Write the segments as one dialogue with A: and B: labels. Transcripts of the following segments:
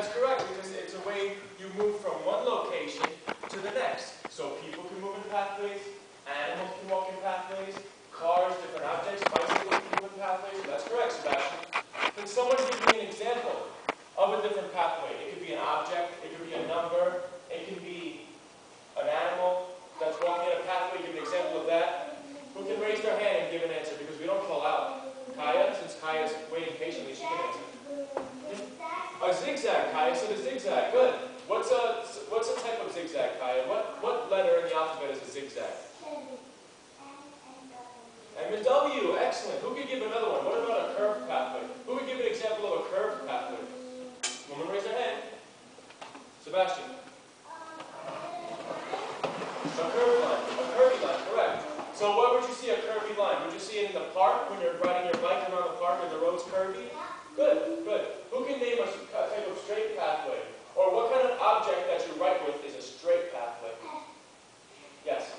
A: That's correct, because it's a way you move from one location to the next. So people can move in pathways, animals can walk in pathways, cars, different objects, bicycles can move in pathways. That's correct, Sebastian. Can someone give me an example of a different pathway? It could be an object, it could be a number, it can be an animal that's walking in a pathway. Give an example of that. Who can raise their hand and give an answer? Because we don't call out. Kaya, since Kaya's waiting patiently, she can answer. A zigzag, Kaya said a zigzag. Good. What's a what's a type of zigzag, Kaya? What what letter in the alphabet is a zigzag? M and W. Excellent. Who could give another one? What about a curved pathway? Who would give an example of a curved pathway? Woman, raise her hand. Sebastian. A curved line. A curvy line. Correct. So where would you see a curvy line? Would you see it in the park when you're riding your bike around the park and the road's curvy? Good, good. Who can name a, a type of straight pathway? Or what kind of object that you write with is a straight pathway? Yes.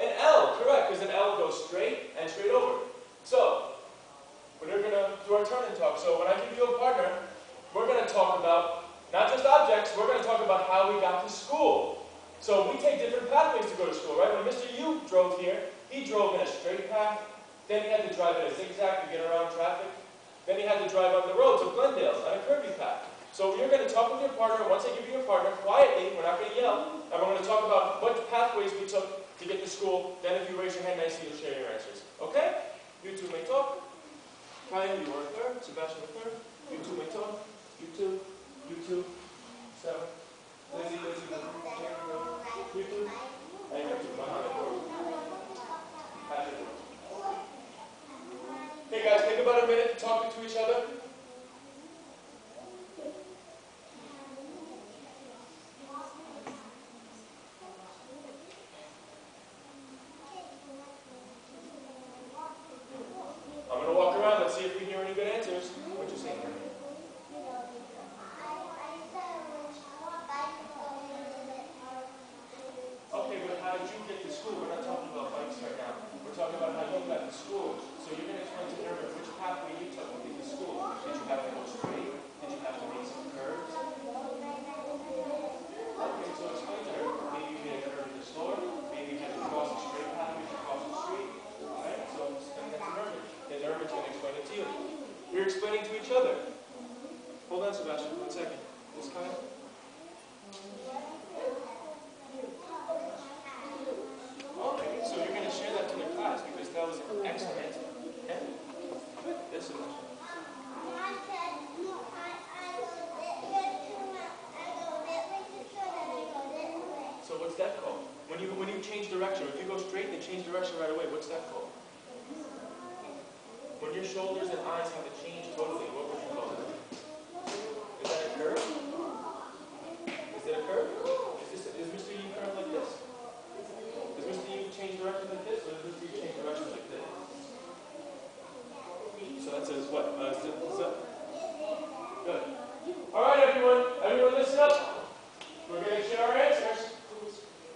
A: An L, correct, because an L goes straight and straight over. So, we're going to do our turn and talk. So when I give you a partner, we're going to talk about not just objects, we're going to talk about how we got to school. So we to go to school, right? When Mr. Yu drove here, he drove in a straight path, then he had to drive in a zigzag to get around traffic, then he had to drive on the road to Glendale on a curvy path. So you're going to talk with your partner, once I give you your partner, quietly, we're not going to yell, and we're going to talk about what pathways we took to get to school. Then if you raise your hand nicely, you'll share your answers. Okay? You two may talk. Kaya, you are third. Sebastian, a third. You two may talk. You two. You two. Seven. Lizzie, Lizzie, you two. Hey guys, take about a minute to talk to each other. I'm going to walk around. Let's see if we hear any good answers. What you saying? Okay, but how did you get to school? We're not talking about bikes right now. We're talking about how you got to school. So you're going to explain to Irvin which pathway you took to get to school. Did you have to go straight? Did you have to make some curves? Okay, so explain to her. Maybe you had to curve in the store. Maybe you had to cross a straight pathway to cross the street. Alright, so explain that to Irvin. Then Irvin's going to explain it to you. You're explaining to each other. Hold on, Sebastian, one second. This kind Okay, so you're going to share that to the class because that was excellent. Yeah? Good. Yes, Sebastian. So what's that called? When you change direction, if you go straight and change direction right away, what's that called? When your shoulders and eyes have to change totally, what would you call it? Is that a curve? Is it a curve? Is this is Mr. Yu curve like this? Does Mr. Yu change direction like this, or does Mr. Yu change direction like this? So that says what? Uh, is it, is that? Good. All right, everyone. Everyone, listen up. We're going to share our answers.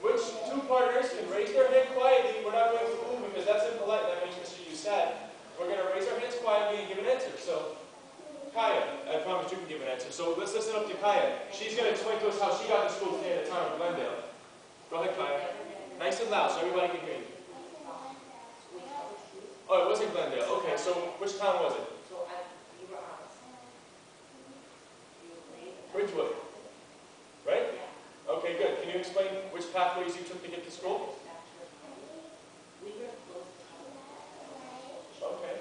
A: Which two partners can raise their hand quietly? We're not going to ooh because that's impolite. That makes Mr. Yu sad. We're going to raise our hands quietly and give an answer. So, Kaya, I promise you can give an answer. So let's listen up to Kaya. She's going to explain to us how she got to school today at the town of Glendale. Go ahead, Kaya. Nice and loud so everybody can hear you. Oh, it wasn't Glendale. Okay, so which town was it? Bridgewood. Right? Okay, good. Can you explain which pathways you took to get to school? Okay.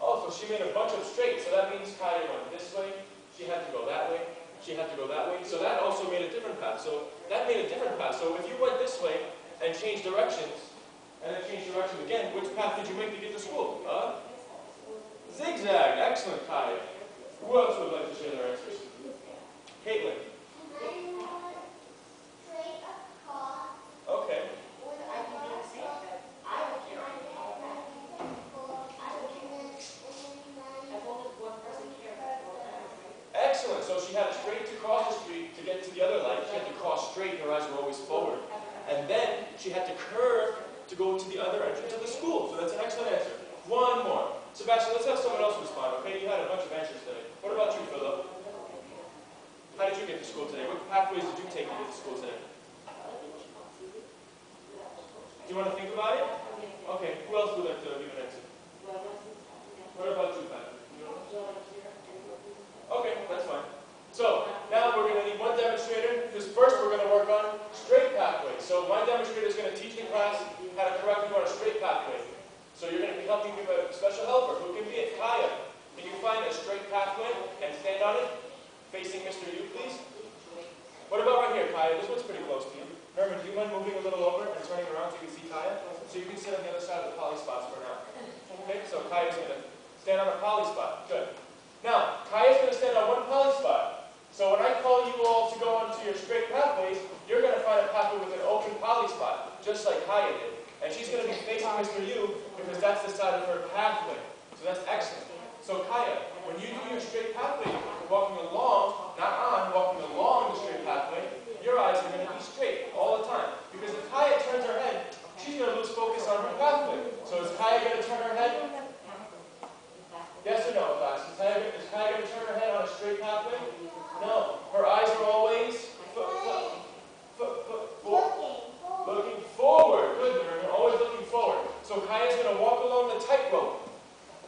A: Oh, so she made a bunch of straight. So that means Kaya went this way. She had to go that way. She had to go that way. So that also made a different path. So that made a different path. So if you went this way and changed directions, and then changed direction again, which path did you make to get to school? Uh, zigzag. Excellent, Kaya. Who else would like to share their answers? Caitlin. Okay. Excellent. So she had straight to cross the street to get to the other light. She had to cross straight, her eyes were always forward. And then she had to curve to go to the other entrance of the school. So that's an excellent answer. One more. Sebastian, let's have someone else respond, okay? You had a bunch of answers today. What about you, Philip? How did you get to school today? What pathways did you take to get to school today? Do you want to think about it? Okay, who else would like to give an answer? What about you, Patrick? Okay, that's fine. So, now we're going to need one demonstrator, because first we're going to work on straight pathways. So my demonstrator is going to teach the class how to correctly go on a straight pathway. So you're going to be helping with a special helper. Who can be it? Kaya. Can you find a straight pathway and stand on it? Facing Mr. Yu, please. What about right here, Kaya? This one's pretty close to you. Herman, do you mind moving a little over and turning around so you can see Kaya? So you can sit on the other side of the poly spots for now. Okay, so Kaya's going to stand on a poly spot. Good. Now, Kaya's going to stand on one poly spot. So when I call you all to go onto your straight pathways, you're going to find a pathway with an open poly spot, just like Kaya did. And she's going to be facing Mr. Yu because that's the side of her pathway. So that's excellent. So Kaya, when you do your straight pathway, walking along, not on, walking along the straight pathway, your eyes are going to be straight all the time. Because if Kaya turns her head, she's going to lose focus on her pathway. So is Kaya going to turn her head? Yes or no, class? Is Kaya, is Kaya going to turn her head on a straight pathway? No. Her eyes are always foot, foot, foot, foot, forward. Looking forward. Good, Miriam. Always looking forward. So Kaya's going to walk along the tightrope.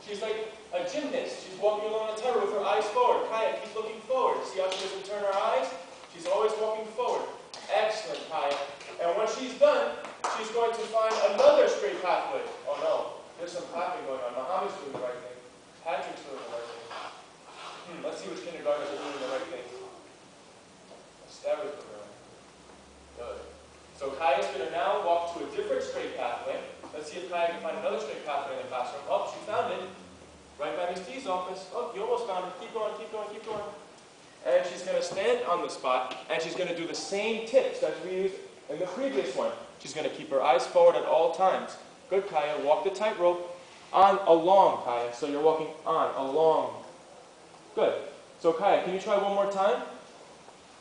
A: She's like a gymnast. She's walking along a tightrope with her eyes forward. Kaya, keep looking forward. See how she doesn't turn her eyes? She's always walking forward. Excellent, Kaya. And when she's done, she's going to find another straight pathway. Oh no, there's some clapping going on. Mohammed's doing the right thing. Patrick's doing the right thing. Hmm, let's see which kindergartners are doing the right thing. Stabbers doing the right Good. So Kaya's going to now walk to a different straight pathway. Let's see if Kaya can find another straight pathway in the classroom. Oh, she found it. Right by Miss T's office. Oh, you almost found it. Keep going, keep going, keep going. And she's going to stand on the spot, and she's going to do the same tips that we used in the previous one. She's going to keep her eyes forward at all times. Good, Kaya. Walk the tightrope. On, along, Kaya. So you're walking on, along. Good. So Kaya, can you try one more time?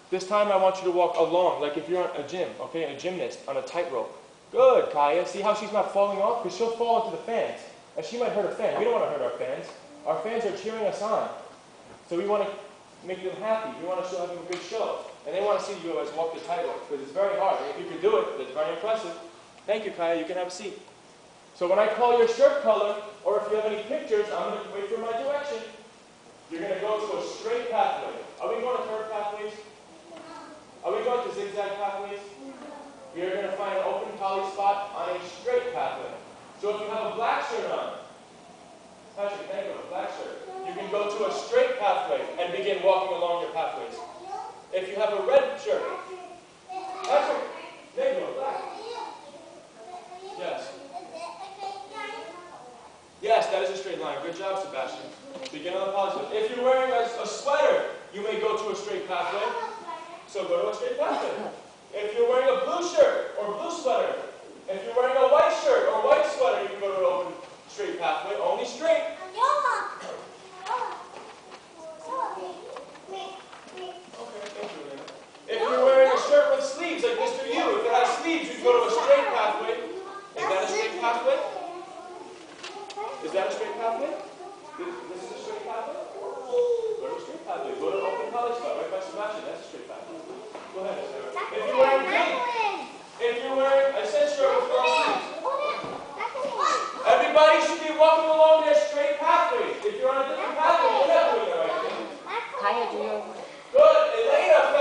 A: This time I want you to walk along, like if you're on a gym, okay, a gymnast on a tightrope. Good, Kaya. See how she's not falling off? Because she'll fall into the fans. And she might hurt her fan. We don't want to hurt our fans. Our fans are cheering us on. So we want to make them happy. We want to show them a good show. And they want to see you guys walk the tightrope because it's very hard. And if you can do it, it's very impressive. Thank you, Kaya. You can have a seat. So when I call your shirt color, or if you have any pictures, I'm going to wait for my direction. You're going to go to a straight pathway. Are we going to curved pathways? Are we going to zigzag pathways? You're going to find an open poly spot on a straight pathway. So if you have a black shirt on, Patrick, thank you, a black shirt, you can go to a straight pathway and begin walking along your pathways. If you have a red shirt, Patrick, thank you, a black. Yes. Yes, that is a straight line. Good job, Sebastian. Begin on the positive. If you're wearing a, a sweater, you may go to a straight pathway. So go to a straight pathway. If you're wearing a blue shirt or blue sweater, if you're wearing a white shirt or white sweater, you can go to an open straight pathway. Only straight. If you're wearing a shirt with sleeves, like Mr. Yu, if it has sleeves, you go to a straight pathway. Is that a straight pathway? Is that a straight pathway? This, this is a straight pathway? Go to a straight pathway. Go to open college spot, right by Sebastian. That's a straight pathway. Go ahead, Sarah. If you're wearing pink, if you're wearing a set shirt with long sleeves, everybody should be walking along their straight pathways. If you're on a different pathway, you're not doing the right thing.
B: Kaya, do you?
A: Good. Elena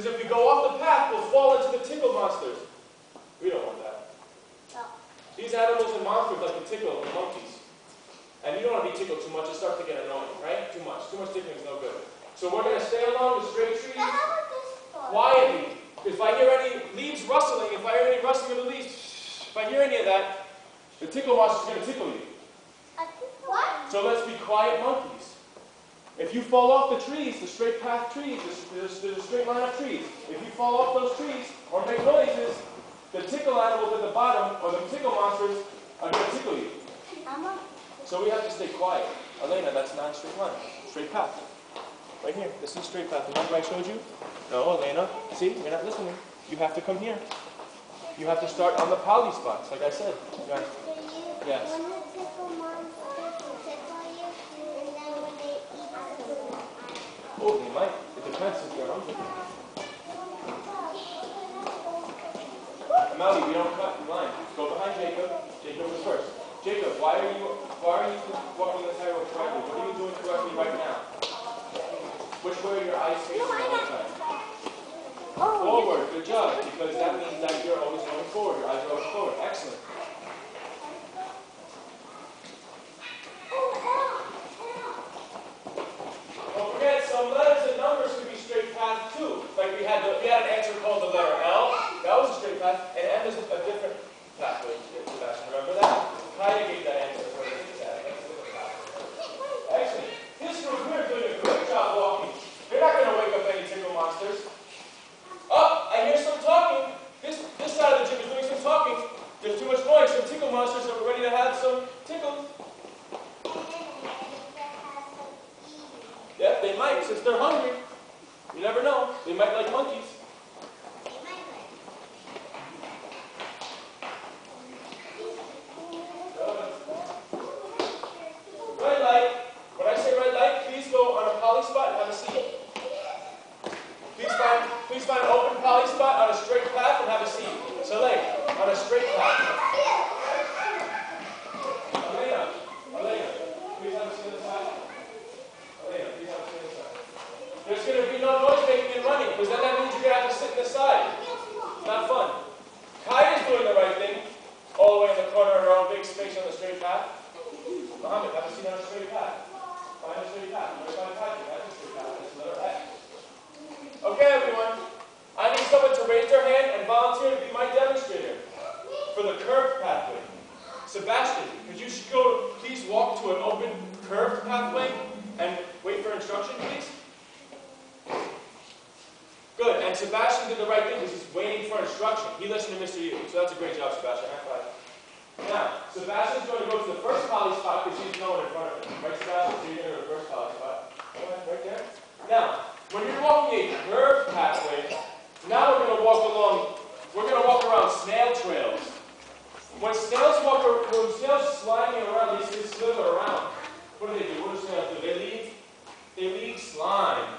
A: because if we go off the path, we'll fall into the tickle monsters. We don't want that. These animals and monsters like to tickle the monkeys. And you don't want to be tickled too much. It starts to get annoying, right? Too much. Too much tickling is no good. So we're going to stay along the straight trees quietly. If I hear any leaves rustling, if I hear any rustling of the leaves, if I hear any of that, the tickle monster is going to tickle you. So let's be quiet monkeys. If you fall off the trees, the straight path trees, there's, there's a straight line of trees. If you fall off those trees or make noises, the tickle animals at the bottom, or the tickle monsters, are going to tickle you. So we have to stay quiet. Elena, that's not a straight line. Straight path. Right here. This is straight path. Remember I showed you? No, Elena. See, you're not listening. You have to come here. You have to start on the poly spots, like I said. Yes. Oh, they might. It depends if they're hungry. Melly, we don't cut in line. Go behind Jacob. Jacob is first. Jacob, why are you why are you walking the tightrope correctly? What are you doing correctly right now? Which way are your eyes facing all the time? Oh, forward. Good job. Because that means that you're always going forward. Your eyes are always forward. Excellent. Sebastian did the right thing he's waiting for instruction. He listened to Mr. Yu. So that's a great job, Sebastian. High five. Now, Sebastian's going to go to the first poly spot because he's one in front of him. Right, Sebastian? So you're going to the first poly spot. Right there. Now, when you're walking a curved pathway, now we're going to walk along, we're going to walk around snail trails. When snails walk, when snails sliding around, they slither around. What do they do? What do snails do? They leave, they leave slime.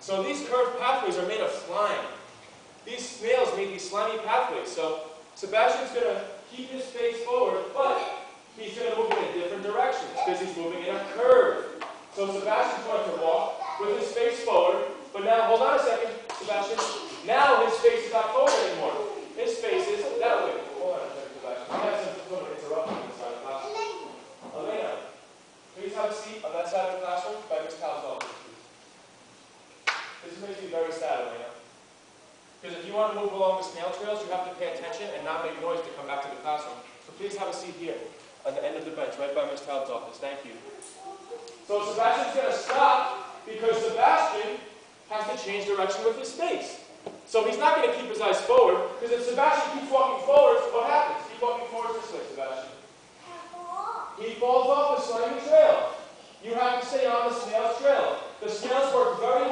A: So these curved pathways are made of slime. These snails made these slimy pathways. So Sebastian's going to keep his face forward, but he's going to move in a different direction because he's moving in a curve. So Sebastian's going to walk with his face forward, but now, hold on a second, Sebastian. Now his face is not forward anymore. His face is that way. Hold on a second, Sebastian. I have some someone interrupting the classroom. Elena, please have a seat on that side of the classroom by Miss Cal's This makes me very sad, Elena. Because if you want to move along the snail trails, you have to pay attention and not make noise to come back to the classroom. So please have a seat here, at the end of the bench, right by Ms. Taub's office. Thank you. So Sebastian's going to stop because Sebastian has to change direction with his face. So he's not going to keep his eyes forward, because if Sebastian keeps walking forward, what happens? Keep walking forward this way, Sebastian. He falls off the slimy trail. You have to stay on the snail's trail. The snails work very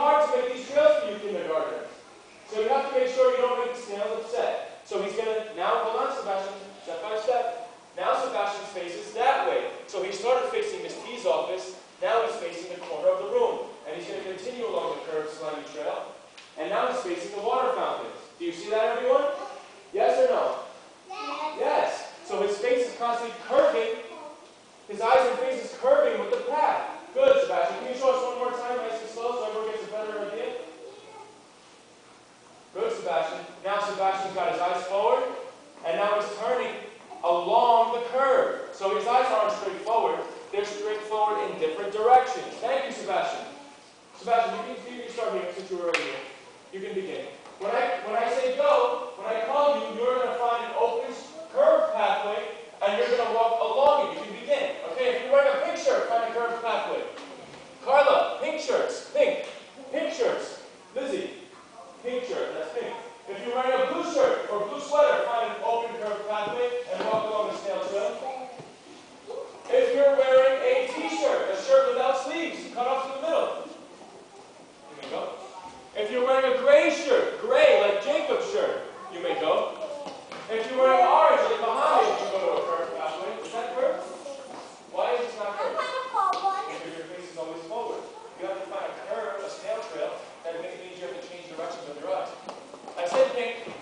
A: I said pink.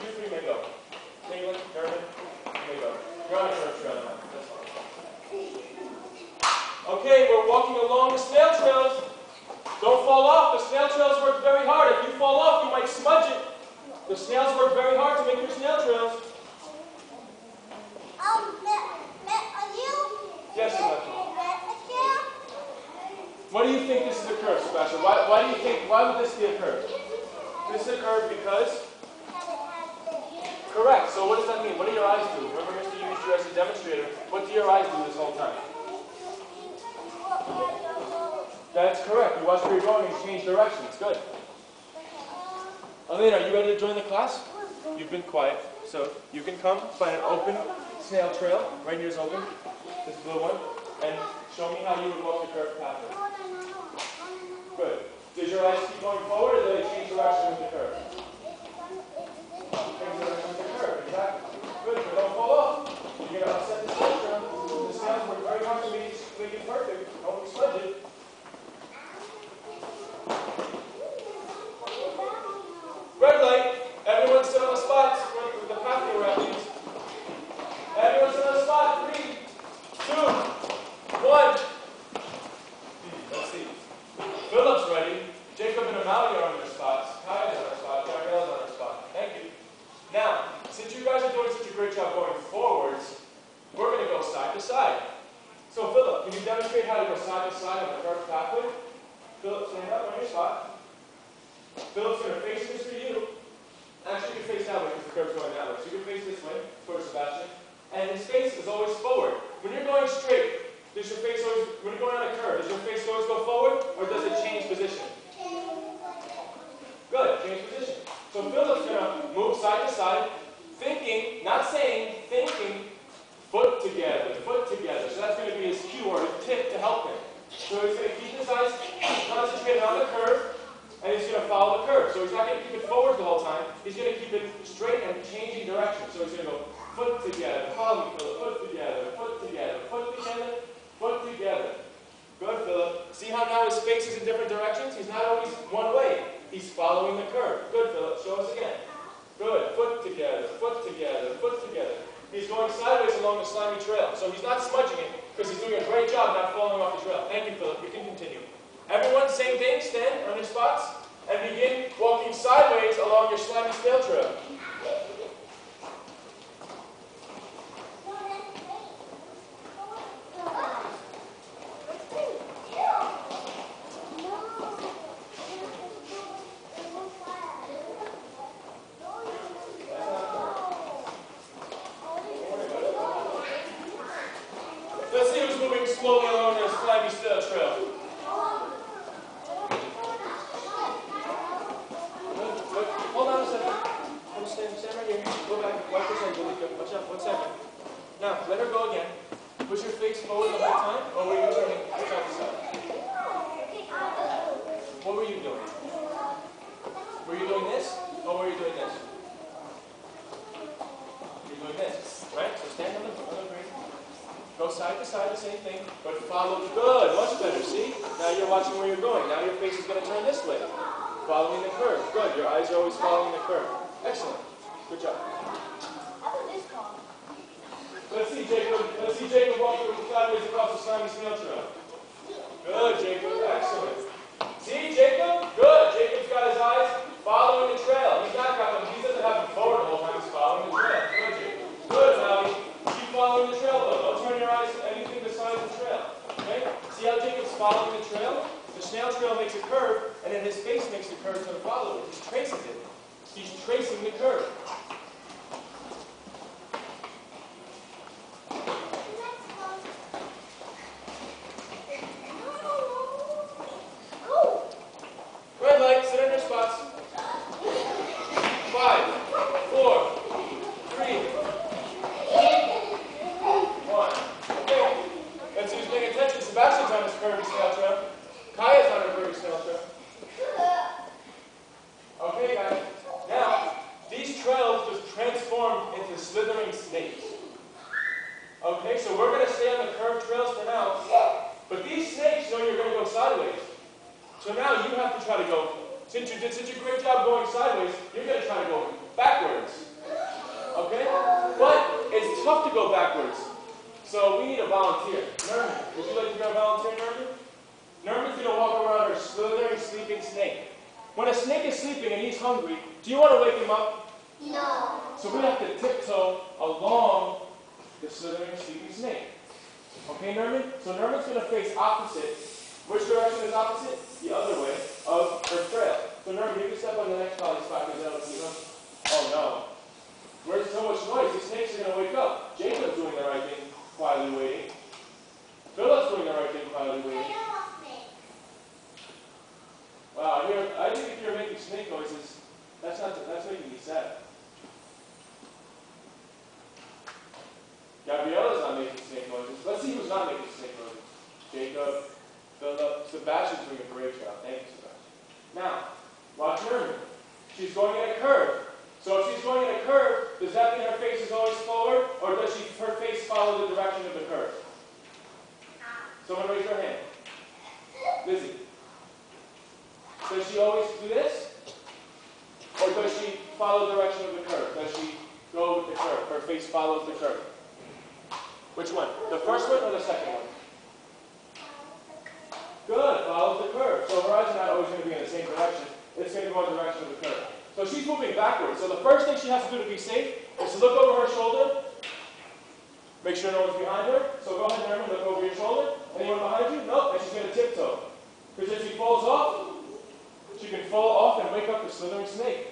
A: You three may go. Caitlin, German, you may go. You're on a curved trail now. That's fine. Okay, we're walking along the snail trails. Don't fall off. The snail trails work very hard. If you fall off, you might smudge it. The snails work very hard to make your snail trails. Yes, Sebastian. What do you think this is a curve, Sebastian? Why, why do you think, why would this be a curve? This is a curve because, correct. So what does that mean? What do your eyes do? Remember Mr. used you as a demonstrator. What do your eyes do this whole time? That's correct. You watch where you're going and change directions. Good. Elena, are you ready to join the class? You've been quiet, so you can come find an open snail trail. Right here's open. This blue one. And show me how you would walk the curved pathway. Good. Does your eyes keep going forward or do they change direction with the curve? Change direction with the curve, exactly. Good, but don't fall off. You're going to upset the snail trail. The snails work very hard to make, make it perfect. Don't smudge it. Red light. Everyone sit on the spots with the pathway wrappings. Everyone sit on the spot. Three, two, one. Hmm, let's see. Philip's ready. Jacob and Amalia are on their spots. Kaya's on her spot. Gabrielle's on her spot. Thank you. Now, since you guys are doing such a great job going forwards, we're going to go side to side. So, Philip, can you demonstrate how to go side to side on the curved pathway? Philip, stand up on your spot. Philip's going to face this for you. Actually, you can face that way because the curve's going that way. So you can face this way towards Sebastian. And his face is always forward. When you're going straight, does your face always, when you're going on a curve, does your face always go forward or does it change position? Good, change position. So Philip's going to move side to side, thinking, not saying, thinking, foot together, foot together. So that's going to be his cue or his tip to help him. So he's going to keep his eyes concentrated on the curve, and he's going to follow the curve. So he's not going to keep it forward the whole time. He's going to keep it straight and changing direction. So he's going to go foot together, follow me, Philip, foot together, foot together, foot together, foot together. Good, Philip. See how now his face is in different directions? He's not always one way. He's following the curve. Good, Philip. Show us again. Good. Foot together, foot together, foot together. He's going sideways along the slimy trail. So he's not smudging it because he's doing a great job not falling off the trail. Thank you, Philip. You can continue. Everyone, same thing. Stand on your spots and begin walking sideways along your slimy snail trail. Moving slowly along this slimy steel trail. Hold on a second. Come stand, stand right here. Go back. One percent, Jalika. Watch out. One second. Now, let her go again. Push your face forward the whole time, or were you turning side to side? What were you doing? Were you doing this, or were you doing this? You're doing this, right? So stand on the. Go side to side, the same thing, but follow. Good, much better. See? Now you're watching where you're going. Now your face is going to turn this way, following the curve. Good. Your eyes are always following the curve. Excellent. Good job. Let's see Jacob. Let's see Jacob walk sideways across the slimy snail trail. Good, Jacob. Excellent. See, Jacob? Good. Jacob's got his eyes following the trail. He's not got them. He doesn't have them forward the whole time. He's following the trail. Good, Jacob. Good, Maui. Keep following the trail, though. Don't turn your eyes to anything besides the trail. Okay? See how Jacob's following the trail? The snail trail makes a curve, and then his face makes a curve to follow it. He traces it. He's tracing the curve. Red light, sit in your spots. Five, four, three, one. Okay. Let's see who's paying attention. Sebastian's on his curvy trail. Kaya's on her curvy snail trail. Okay, guys. Now, these trails just transform into slithering snakes. Okay, so we're going to stay on the curved trails for now. But these snakes know you're going to go sideways. So now you have to try to go, since you did such a great job going sideways, you're going to try to go backwards. Okay? But it's tough to go backwards. So we need a volunteer. Nerman, would you like to be a volunteer, Nerman? Nerman's going to walk around our slithering, sleeping snake. When a snake is sleeping and he's hungry, do you want to wake him up?
B: No.
A: So we have to tiptoe along the slithering, sleeping snake. Okay, Nerman? So Nerman's going to face opposite. Which direction is opposite? The other way of her trail. So Nerman, you can step on the next poly spot because don't see them. Oh no. Where's so much noise? These snakes are going to wake up. Jacob's doing the right thing, quietly waiting. Philip's doing the right thing, quietly waiting. Wow, I, think if you're making snake noises, that's not that's making me sad. Gabriella's not making snake noises. Let's see who's not making snake noises. Jacob, Philip, Sebastian's doing a great job. Thank you, Sebastian. Now, watch her. She's going in a curve. So if she's going in a curve, does that mean her face is always forward, or does she her face follow the direction of the curve? Someone raise their hand. Lizzie. Does she always do this? Or does she follow the direction of the curve? Does she go with the curve? Her face follows the curve. Which one? The first one or the second one? Good, follows the curve. So her eyes are not always going to be in the same direction. It's going to go in the direction of the curve. So she's moving backwards. So the first thing she has to do to be safe is to look over her shoulder. Make sure no one's behind her. So go ahead, Nerman, look over your shoulder. Anyone behind you? Nope. And she's going to tiptoe. Because if she falls off, she can fall off and wake up the slithering snake.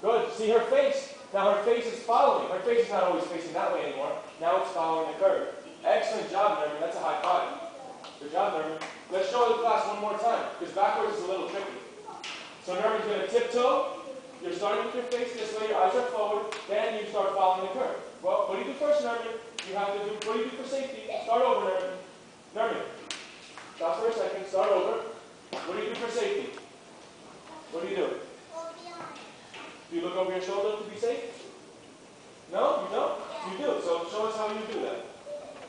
A: Good. See her face. Now her face is following. Her face is not always facing that way anymore. Now it's following the curve. Excellent job, Nerman. That's a high five. Good job, Nerman. Let's show the class one more time, because backwards is a little tricky. So Nerman's going to tiptoe. You're starting with your face this way, your eyes are forward, then you start following the curve. Well, what do you do first, Nerman? You have to do, what do you do for safety? Start over, Nerman. Nerman. Stop for a second, start over. What do you do for safety? What do you do? Do you look over your shoulder to be safe? No? You don't? You do. So show us how you do that.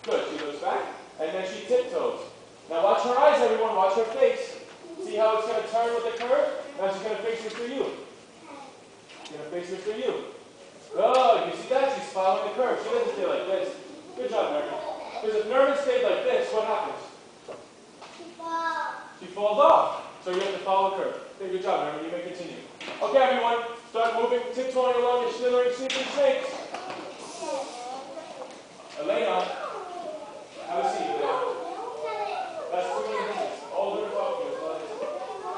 A: Good. She goes back, and then she tiptoes. Now watch her eyes, everyone. Watch her face. See how it's going to turn with the curve? Now she's going to face Mr. Yu. She's going to face Mr. Yu. Good. You see that? She's following the curve. She doesn't stay like this. Good job, Nerman. Because if Nerman stayed like this, what happens? She falls. She falls off. So you have to follow the curve. Okay, good job, Nerman. You may continue. Okay, everyone. Start moving, tiptoeing along your slithering, sleeping snakes. Elena, have a seat. Elena. That's too many minutes. Is about this.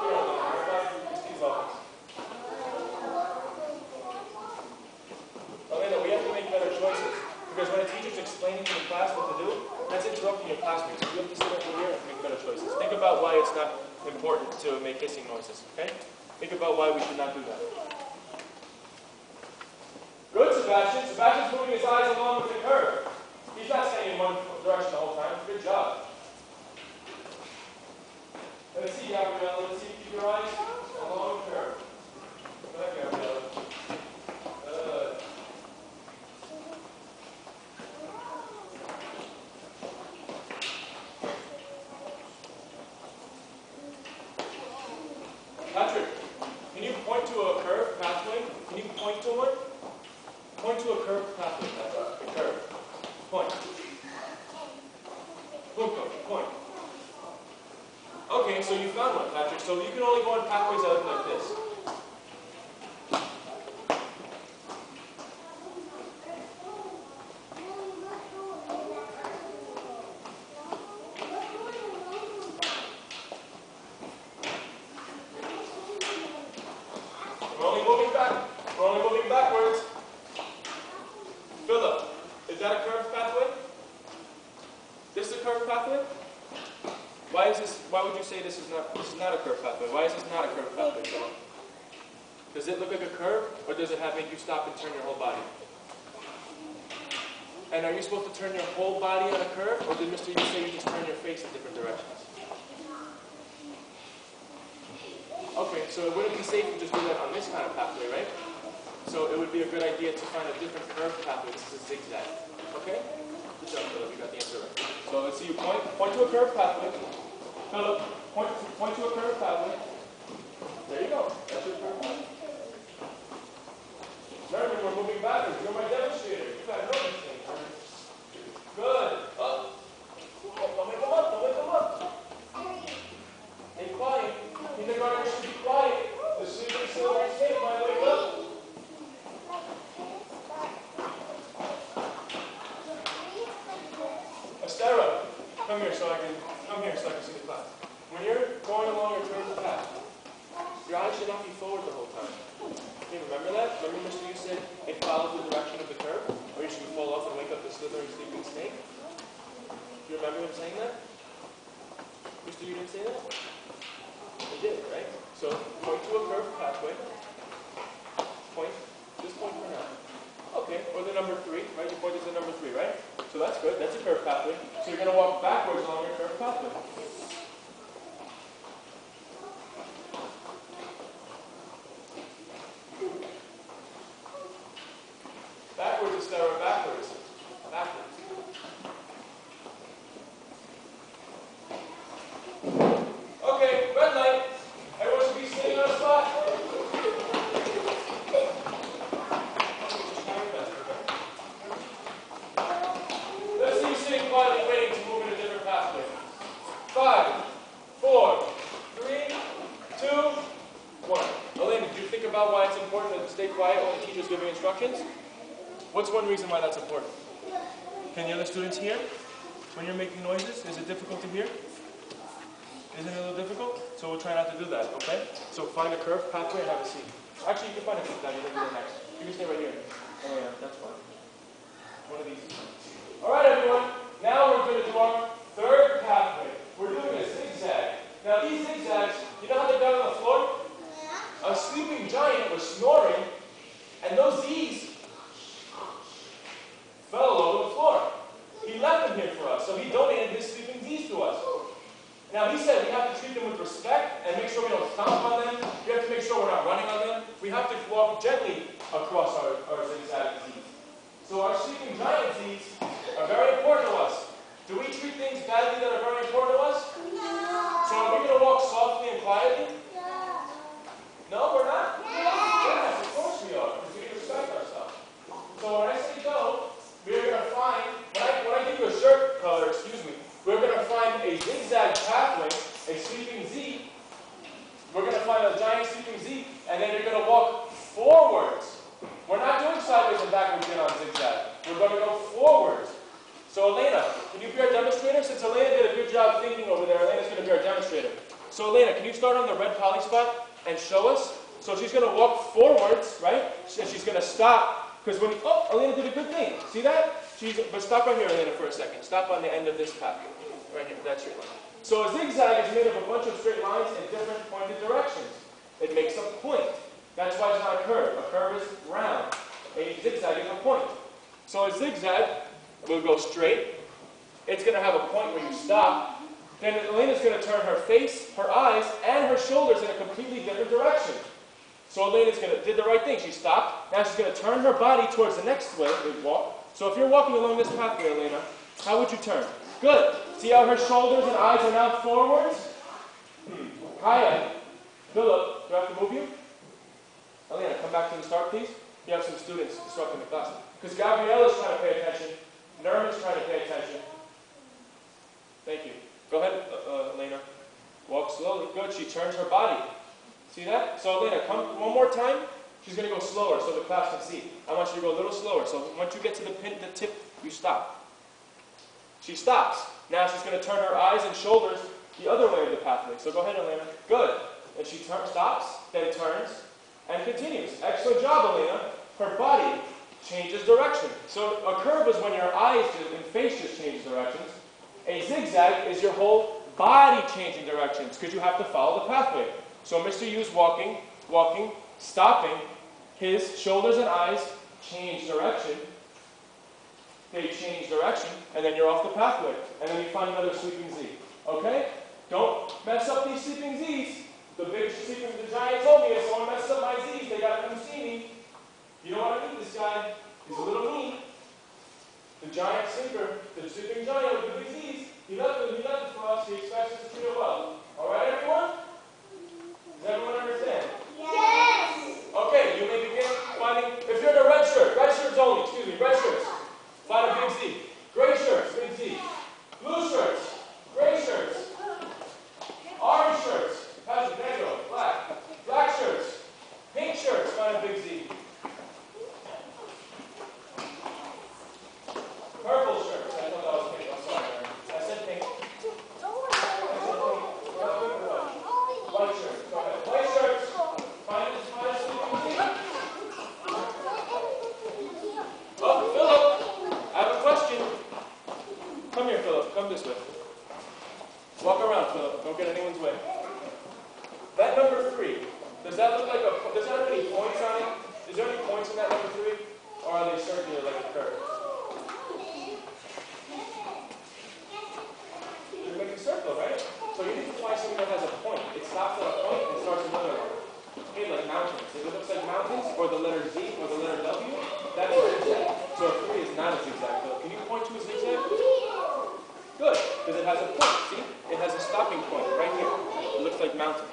A: Here, Elena, back in Steve's office. Elena, we have to make better choices. Because when a teacher's explaining to the class what to do, that's interrupting your classmates. You have to sit over here and make better choices. Think about why it's not important to make hissing noises, okay? Think about why we should not do that. Good, Sebastian. Sebastian's moving his eyes along with the curve. He's not staying in one direction the whole time. Good job. Let's see, Gabriella. Let's see if you your eyes along the curve. Good, Gabriella. Good. Patrick, can you point to a curved pathway? Can you point to one? Point to a curved pathway. That's a curve. Point. Luca, point. Okay, so you found one, Patrick. So you can only go on pathways that look like this. We're only moving back. We're only moving backwards. Philip, is that a curved pathway? This is a curved pathway? Why is this? Why would you say this is not? This is not a curved pathway. Why is this not a curved pathway? Does it look like a curve, or does it have make you stop and turn your whole body? And are you supposed to turn your whole body on a curve, or did Mr. Yu say you just turn your face in different directions? Okay, so it wouldn't be safe to just do that on this kind of pathway, right? So it would be a good idea to find a different curved pathway. This is a zigzag. Okay? Good job, Philip. You got the answer right. So let's see you point. Point to a curved pathway. Philip, point, point to a curved pathway. There you go. That's your curved pathway. Remember, we're moving backwards. You're my demonstrator. You got no thing. Good. Up. Oh, don't wake them up. Don't wake them up. Hey, quiet. Kindergarten should be quiet. The sleeping still won't stay. Might wake up. Estera, come here so I can come here so I can see the class. When you're going along your curved path, your eyes should not be forward the whole time. Okay, remember that? Remember Mr. Yu said it follows the direction of the curve? Or you should fall off and wake up the slithering sleeping snake? Do you remember him saying that? Mr. Yu didn't say that? He did, right? So point to a curved pathway. Point. Just point for now. Okay, or the number three, right? You pointed to the number three, right? So that's good. That's a curved pathway. So you're going to walk backwards along your curved pathway. Backwards instead of backwards. Backwards. Okay, red light. Everyone should be sitting on a spot. Let's see you sitting quietly waiting to move in a different pathway. Five, four, three, two, one. Elena, do you think about why it's important to stay quiet when the teacher's giving instructions? What's one reason why that's important? Can the other students hear when you're making noises? Is it difficult to hear? Isn't it a little difficult? So we'll try not to do that, okay? So find a curved pathway and have a seat. Actually, you can find a seat down. You can stay right here. Oh yeah, that's fine. One of these. All right, everyone. Now we're going to do our third pathway. We're doing a zigzag. Now these zigzags, you know how they're on the floor? A sleeping giant was snoring, and those Z's fell all over the floor. He left them here for us, so he donated his sleeping Z's to us. Now he said we have to treat them with respect and make sure we don't stomp on them. We have to make sure we're not running on them. We have to walk gently across our, our zigzag Z's. So our sleeping giant Z's are very important to us. Do we treat things badly that are very important to us? So are we going to walk softly and quietly? No, we're not? Yes, of course we are, because we respect ourselves. So when I say go, we're going to find, when I, when I give you a shirt color, excuse me, we're going to find a zigzag pathway, a sleeping Z. We're going to find a giant sleeping Z, and then you're going to walk forwards. We're not doing sideways and backwards yet on zigzag. We're going to go forwards. So Elena, can you be our demonstrator? Since Elena did a good job thinking over there, Elena's going to be our demonstrator. So Elena, can you start on the red poly spot and show us? So she's going to walk forwards, right? And she's going to stop, because when you, oh, Elena did a good thing. See that? She's, but stop right here, Elena, for a second. Stop on the end of this path. Right here, that's your line. So a zigzag is made of a bunch of straight lines in different pointed directions. It makes a point. That's why it's not a curve. A curve is round. A zigzag is a point. So a zigzag will go straight. It's going to have a point where you stop. Then Elena's going to turn her face, her eyes, and her shoulders in a completely different direction. So Elena's going to did the right thing. She stopped. Now she's going to turn her body towards the next way we walk. So if you're walking along this pathway, Elena, how would you turn? Good. See how her shoulders and eyes are now forwards? Hmm. Kaya, Philip, do I have to move you? Elena, come back to the start, please. You have some students disrupting the class. Because Gabriella's trying to pay attention. Nerman's trying to pay attention. Thank you. Go ahead, uh, uh, Elena. Walk slowly. Good. She turns her body. See that? So Elena, come one more time. She's going to go slower so the class can see. I want you to go a little slower. So once you get to the pin, the tip, you stop. She stops. Now she's going to turn her eyes and shoulders the other way of the pathway. So go ahead, Elena. Good. And she stops, then turns, and continues. Excellent job, Elena. Her body changes direction. So a curve is when your eyes and face just changes directions. A zigzag is your whole body changing directions because you have to follow the pathway. So Mr. Yu's walking, walking, stopping. His shoulders and eyes change direction. They change direction, and then you're off the pathway. And then you find another sleeping Z. Okay? Don't mess up these sleeping Z's. The big sleeping, the giant told me if someone messes up my Z's, they gotta come see me. You don't want to meet this guy. He's a little mean. The giant sleeper, the sleeping giant with the big Z's, he left it, he left it for us. He expects us to treat well. All right, everyone? Does everyone understand?
B: Yes.
A: Okay, you may begin finding, if you're in a red shirt, red shirts only, excuse me, red shirts, find a big Z. Gray shirts, big Z. Blue shirts, gray shirts. Orange shirts, a negro, black. Black shirts, pink shirts, find a big Z. Purple shirts, I thought that was pink, I'm sorry. I said pink. I said pink. What pink or what? White shirts, go ahead. White shirts, find a, find a sleeping Z. Oh, Philip, I have a question. Come here, Philip. Come this way. Walk around, Philip. Don't get anyone's way. That number three, does that look like a, does that have any points on it? Is there any points in that number three? Or are they circular like a curve? You're making a circle, right? So you need to find something that has a point. It stops at a point and starts another one. Hey, like mountains. If it looks like mountains, or the letter Z, or the letter W, that's a zigzag. So a three is not a zigzag. Philip. Can you point to a zigzag? Good, because it has a point. See? It has a stopping point right here. It looks like mountains.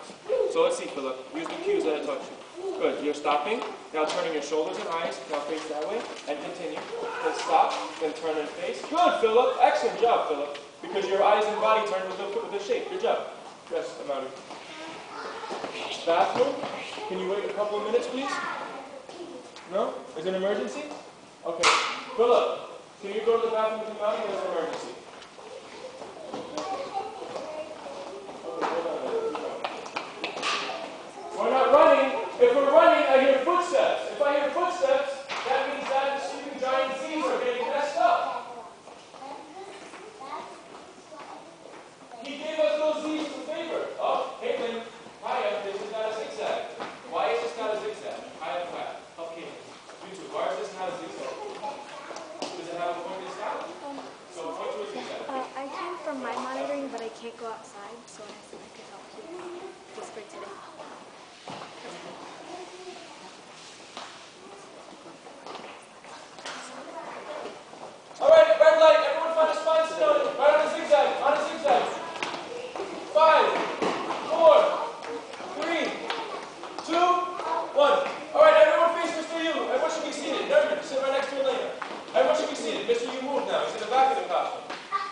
A: So let's see, Philip. Use the cues that I taught you. Good. You're stopping. Now turning your shoulders and eyes. Now face that way. And continue. Then stop. Then turn and face. Good, Philip. Excellent job, Philip. Because your eyes and body turn with the, with the shape. Good job. Yes, I'm out of Bathroom? Can you wait a couple of minutes, please? No? Is it an emergency? Okay. Philip, can you go to the bathroom with the is it an emergency? Okay, hold on a minute. Keep going. We're not running. If we're running, I hear footsteps. If I hear footsteps, that means that the sleeping giant Z's are getting messed up. He gave us those favor. Oh, not a zigzag. Why is this not a zigzag? Hiya, flat. Okay, you two, why is this not a zigzag? Does it have a point to stop? So point to a zigzag.
B: Uh, I came from my monitoring, but I can't go outside, so I said I could help you for today.
A: All right, red light. Everyone find a spine stone. Right on a zigzag. On a zigzag. Five, four, three, two, one. All right, everyone face Mr. Yu. Everyone should be seated. Nerman, sit right next to Elena. Everyone should be seated. Mr. Yu moved now. He's in the back of the costume.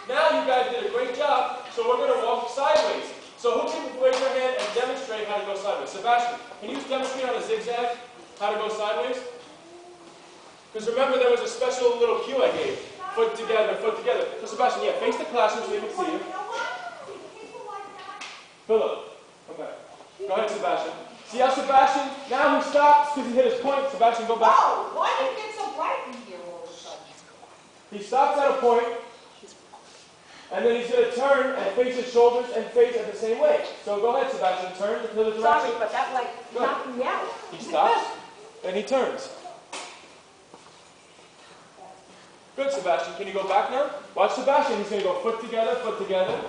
A: Now you guys did a great job, so we're going to walk sideways. So who can raise their hand and demonstrate how to go sideways? Sebastian, can you demonstrate on a zigzag how to go sideways? Because remember, there was a special little cue I gave. Foot together, foot together. So Sebastian, yeah, face the classroom so they can see you. Philip, okay. Go ahead, Sebastian. See how Sebastian, now he stops because he hit his point. Sebastian, go back.
C: Oh, why did it get so bright in here all of a sudden?
A: He stops at a. And then he's going to turn and face his shoulders and face it the same way. So go ahead, Sebastian. Turn to the direction.
C: Sorry, but that like
A: Good.
C: knocked me out.
A: He stops, and he turns. Good, Sebastian. Can you go back now? Watch Sebastian. He's going to go foot together, foot together.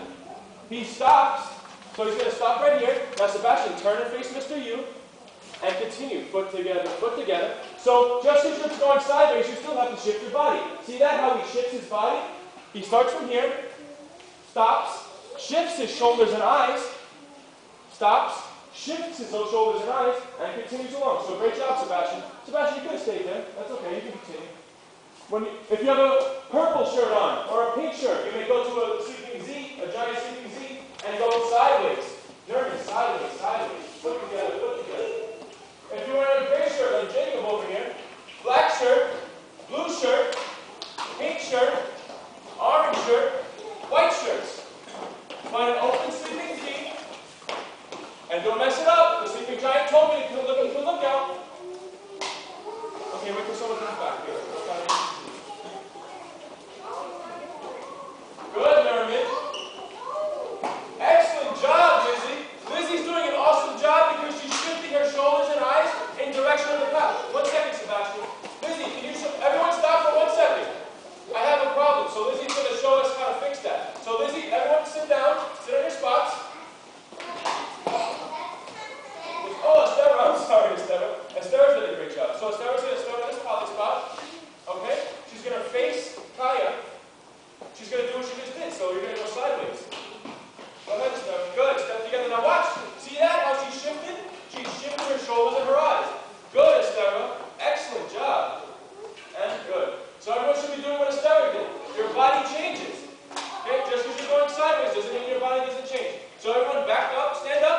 A: He stops, so he's going to stop right here. Now, Sebastian, turn and face Mr. Yu, and continue. Foot together, foot together. So just as you're going sideways, you still have to shift your body. See that, how he shifts his body? He starts from here, stops, shifts his shoulders and eyes, stops, shifts his shoulders and eyes, and continues along. So great job, Sebastian. Sebastian, you could have stayed there. That's okay. You can continue. When you, if you have a purple shirt on or a pink shirt, you may go to a sleeping Z, a giant sleeping Z, and go sideways. Journey sideways, sideways. Foot together, foot together. If you're wearing a gray shirt like Jacob over here, black shirt, blue shirt, pink shirt, orange shirt, white shirts. Find an open sleeping Z, and don't mess it up. The sleeping giant told me to look to look out. Okay, wait till someone comes back. Here. Good, Mermaid. Excellent job, Lizzie. Lizzie's doing an awesome job because she's shifting her shoulders and eyes in direction of the path. One second, Sebastian. Lizzie, can you show, everyone stop for one second. I have a problem, so Lizzie's going to show us how to fix that. So Lizzie, everyone sit down, sit on your spots. Oh, Estera, I'm sorry, Estera. Estera's did a great job. So Estera's going to start on this poly spot. Okay? She's going to face Kaya. She's going to do what she just did, so you're going to go sideways. Go ahead, Steph. Good. Step together. Now watch. See that? How she shifted? She shifted her shoulders and her eyes. Good, Estera. Excellent job. And good. So everyone should be doing what Estera did. Your body changes. Okay? Just because you're going sideways doesn't mean your body doesn't change. So everyone back up, stand up,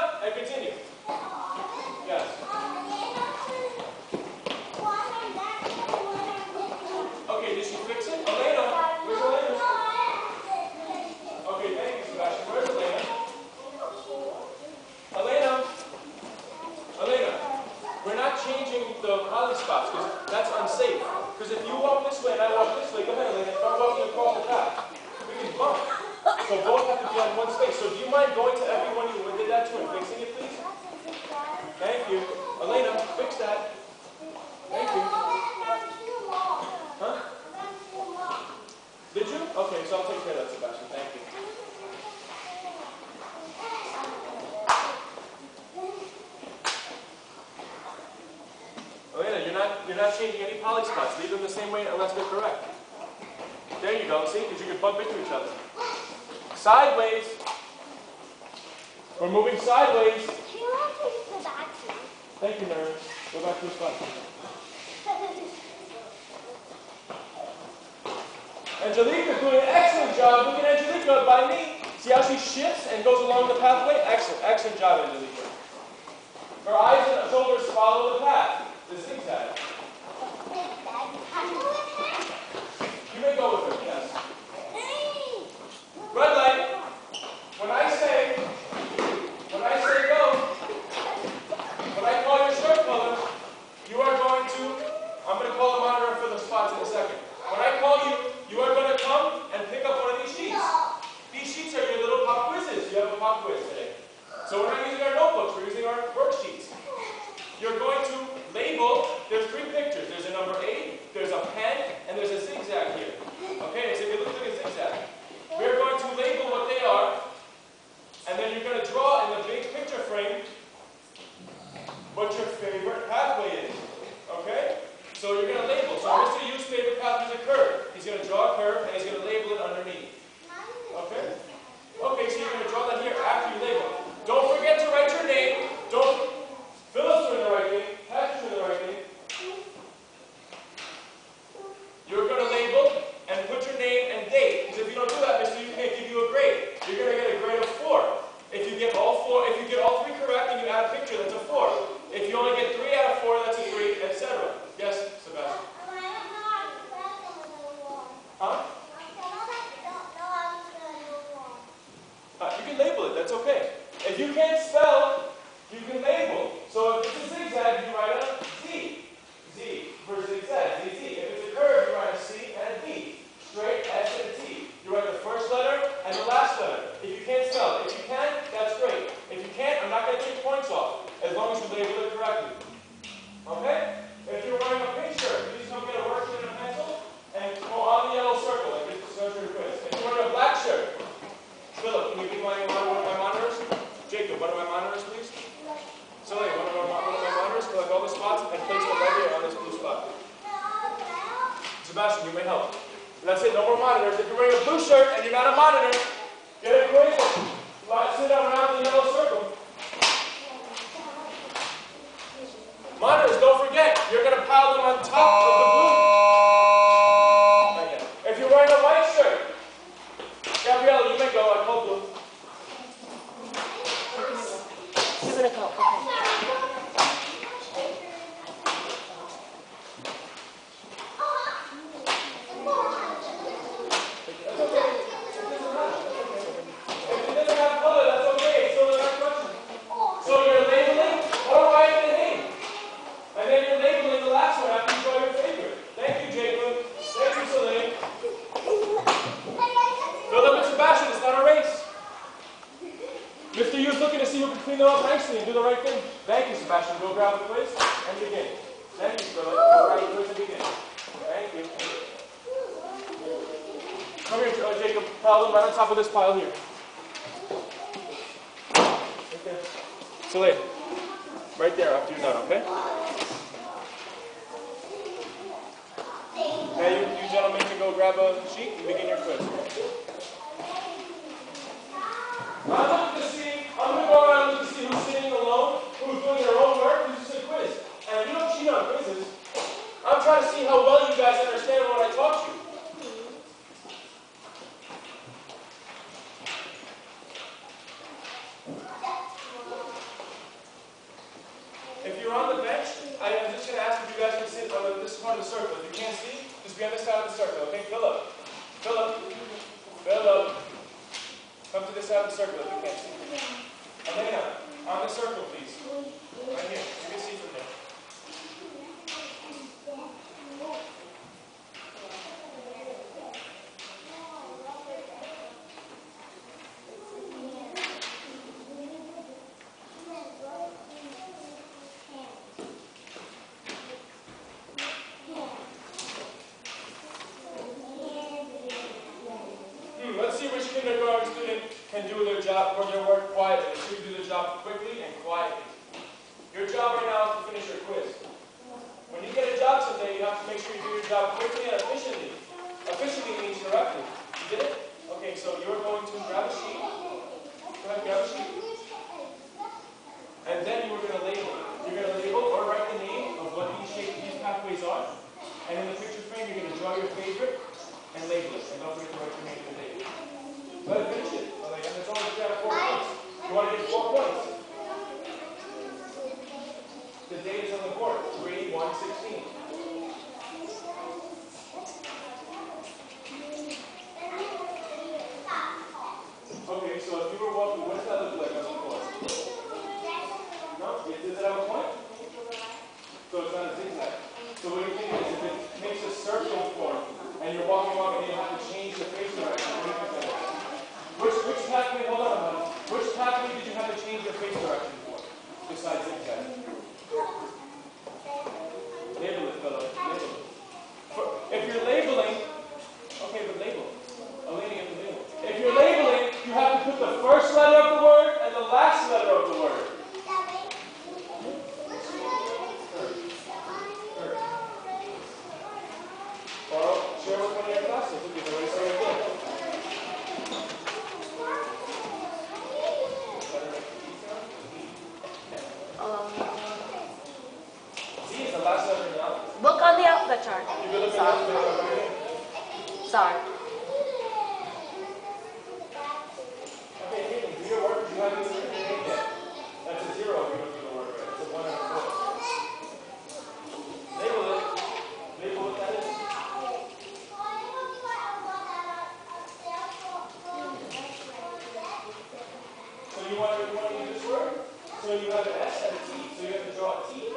A: so you have to draw a T,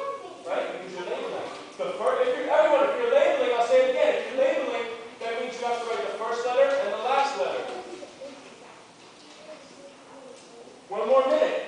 A: right? Because you're labeling. The first, if everyone, if you're labeling, I'll say it again, if you're labeling, that means you have to write the first letter and the last letter. One more minute.